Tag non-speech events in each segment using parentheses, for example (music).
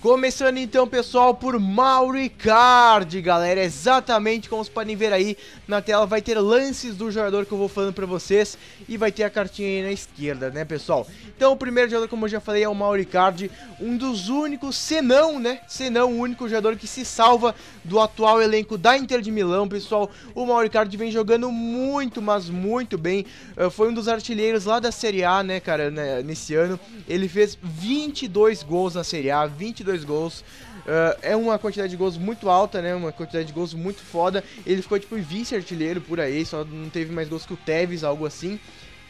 Começando então, pessoal, por Mauricard, galera, exatamente como vocês podem ver aí na tela, vai ter lances do jogador que eu vou falando pra vocês e vai ter a cartinha aí na esquerda, né, pessoal? Então, o primeiro jogador, como eu já falei, é o Mauricard, um dos únicos, senão, né, senão o único jogador que se salva do atual elenco da Inter de Milão, pessoal. O Mauricard vem jogando muito, mas muito bem, uh, foi um dos artilheiros lá da Série A, né, cara, né, nesse ano. Ele fez 22 gols na Série A, 22 22 gols. Uh, é uma quantidade de gols muito alta, né? Uma quantidade de gols muito foda. Ele ficou tipo vice-artilheiro por aí, só não teve mais gols que o Tevez, algo assim.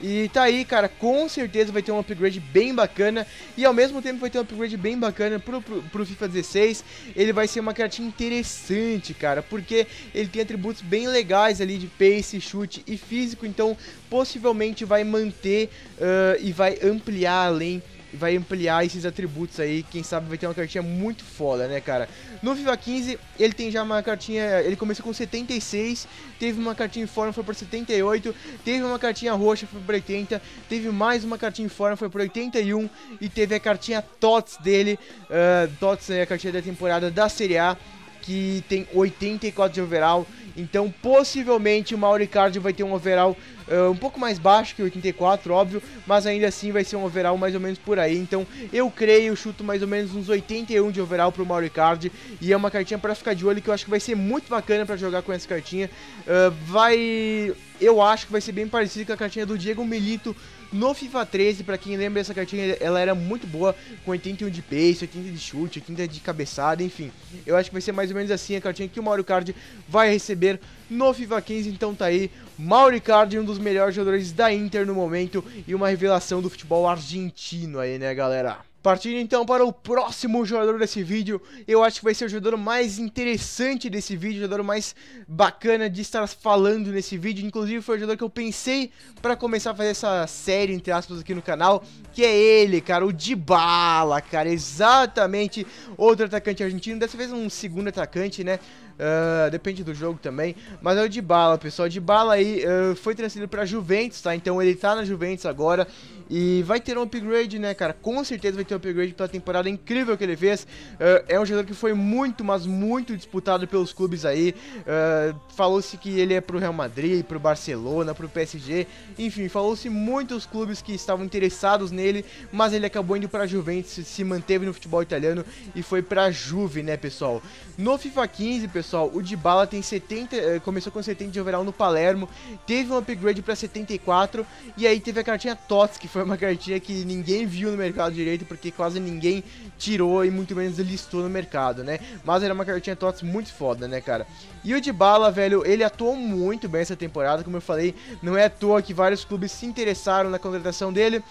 E tá aí, cara, com certeza vai ter um upgrade bem bacana e ao mesmo tempo vai ter um upgrade bem bacana pro, pro, pro, FIFA 16. Ele vai ser uma cartinha interessante, cara, porque ele tem atributos bem legais ali de pace, chute e físico, então possivelmente vai manter uh, e vai ampliar além vai ampliar esses atributos aí, quem sabe vai ter uma cartinha muito foda, né, cara? No FIFA 15, ele tem já uma cartinha, ele começou com 76, teve uma cartinha em fórum, foi por 78, teve uma cartinha roxa, foi por 80, teve mais uma cartinha em fórum, foi por 81, e teve a cartinha TOTS dele, uh, TOTS é a cartinha da temporada da Série A, que tem 84 de overall, então possivelmente o Mauricard vai ter um overall Uh, um pouco mais baixo que 84, óbvio, mas ainda assim vai ser um overall mais ou menos por aí. Então eu creio, chuto mais ou menos uns 81 de overall pro Mauricard. E é uma cartinha para ficar de olho que eu acho que vai ser muito bacana para jogar com essa cartinha. Uh, vai. Eu acho que vai ser bem parecido com a cartinha do Diego Milito no FIFA 13, para quem lembra essa cartinha, ela era muito boa, com 81 de pace, 80 de chute, 80 de cabeçada, enfim. Eu acho que vai ser mais ou menos assim a cartinha que o Mario Kart vai receber no FIFA 15, então tá aí. Mauro Card, um dos melhores jogadores da Inter no momento e uma revelação do futebol argentino aí, né, galera? Partindo então para o próximo jogador desse vídeo, eu acho que vai ser o jogador mais interessante desse vídeo, o jogador mais bacana de estar falando nesse vídeo, inclusive foi o jogador que eu pensei para começar a fazer essa série, entre aspas, aqui no canal, que é ele, cara, o Dybala, cara, exatamente, outro atacante argentino, dessa vez um segundo atacante, né, Uh, depende do jogo também. Mas é o de bala, pessoal. De bala aí uh, foi transferido para Juventus, tá? Então ele tá na Juventus agora. E vai ter um upgrade, né, cara? Com certeza vai ter um upgrade pela temporada incrível que ele fez. Uh, é um jogador que foi muito, mas muito disputado pelos clubes aí. Uh, falou-se que ele é pro Real Madrid, pro Barcelona, pro PSG. Enfim, falou-se muitos clubes que estavam interessados nele, mas ele acabou indo pra Juventus, se manteve no futebol italiano e foi pra Juve, né, pessoal? No FIFA 15, pessoal, o Dybala tem 70, eh, começou com 70 de overall no Palermo, teve um upgrade pra 74 e aí teve a cartinha TOTS, que foi uma (laughs) cartinha que ninguém viu no mercado direito, porque quase ninguém tirou e muito menos listou no mercado, né? Mas era uma cartinha TOTS muito foda, né, cara? E o de bala, velho, ele atuou muito bem essa temporada, como eu falei, não é à toa que vários clubes se interessaram na contratação dele.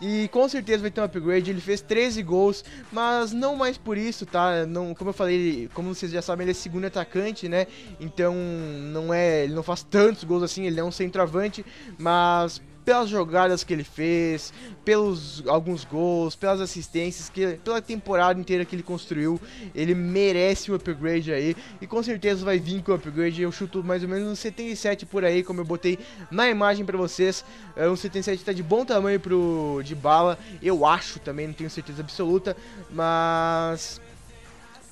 E com certeza vai ter um upgrade, ele fez 13 gols, mas não mais por isso, tá? Não, como eu falei, como vocês já sabem, ele é segundo atacante, né? Então não é, ele não faz tantos gols assim, ele é um centroavante, mas pelas jogadas que ele fez, pelos alguns gols, pelas assistências, que, pela temporada inteira que ele construiu, ele merece um upgrade aí, e com certeza vai vir com o upgrade, eu chuto mais ou menos um 77 por aí, como eu botei na imagem pra vocês, é, um 77 tá de bom tamanho pro de bala, eu acho também, não tenho certeza absoluta, mas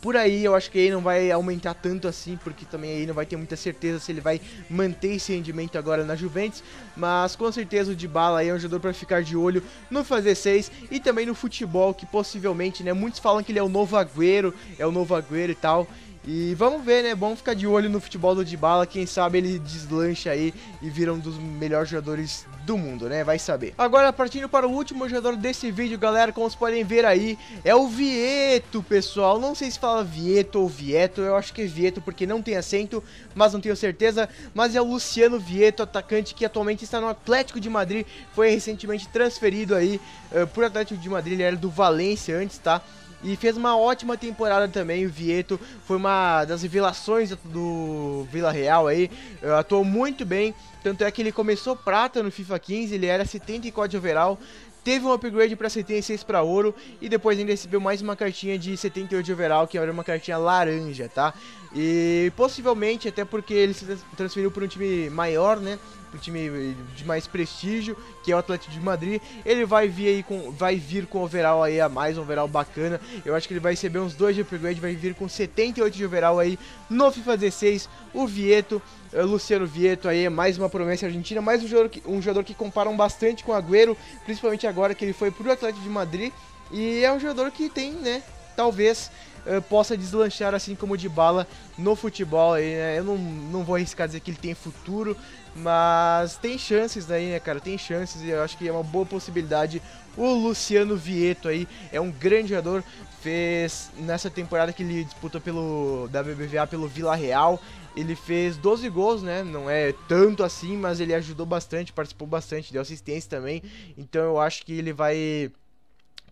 por aí eu acho que aí não vai aumentar tanto assim, porque também aí não vai ter muita certeza se ele vai manter esse rendimento agora na Juventus, mas com certeza o Dybala aí é um jogador para ficar de olho no fazer 6 e também no futebol, que possivelmente, né, muitos falam que ele é o novo Agüero, é o novo Agüero e tal, e vamos ver, né? Vamos ficar de olho no futebol do Dybala. Quem sabe ele deslancha aí e vira um dos melhores jogadores do mundo, né? Vai saber. Agora, partindo para o último jogador desse vídeo, galera, como vocês podem ver aí, é o Vieto, pessoal. Não sei se fala Vieto ou Vieto, eu acho que é Vieto porque não tem acento, mas não tenho certeza. Mas é o Luciano Vieto, atacante que atualmente está no Atlético de Madrid. Foi recentemente transferido aí uh, por Atlético de Madrid, ele era do Valência antes, tá? E fez uma ótima temporada também, o Vieto foi uma das revelações do Vila Real aí, atuou muito bem, tanto é que ele começou prata no FIFA 15, ele era 74 de overall, teve um upgrade para 76 para ouro e depois ainda recebeu mais uma cartinha de 78 de overall, que era uma cartinha laranja, tá? E possivelmente, até porque ele se transferiu para um time maior, né? Pro time de mais prestígio, que é o Atlético de Madrid. Ele vai vir aí com vai vir com overall aí a mais, um overall bacana. Eu acho que ele vai receber uns 2 de upgrade, vai vir com 78 de overall aí no FIFA 16. O Vieto, uh, Luciano Vieto aí mais uma promessa argentina, mais um jogador que, um jogador que comparam bastante com o Agüero, principalmente agora que ele foi pro Atlético de Madrid. E é um jogador que tem, né, talvez uh, possa deslanchar assim como de bala no futebol aí, né? Eu não, não vou arriscar dizer que ele tem futuro, mas tem chances daí, né, cara? Tem chances e eu acho que é uma boa possibilidade. O Luciano Vieto aí é um grande jogador, fez nessa temporada que ele disputou pelo da BBVA pelo Vila Real, ele fez 12 gols, né? Não é tanto assim, mas ele ajudou bastante, participou bastante, deu assistência também. Então eu acho que ele vai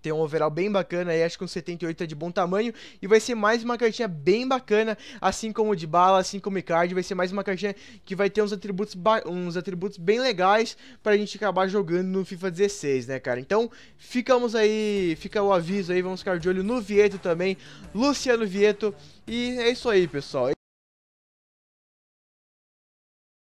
tem um overall bem bacana aí, acho que um 78 é de bom tamanho. E vai ser mais uma cartinha bem bacana, assim como o de bala, assim como o Icardi. Vai ser mais uma cartinha que vai ter uns atributos, uns atributos bem legais pra gente acabar jogando no FIFA 16, né, cara? Então, ficamos aí, fica o aviso aí, vamos ficar de olho no Vieto também, Luciano Vieto. E é isso aí, pessoal.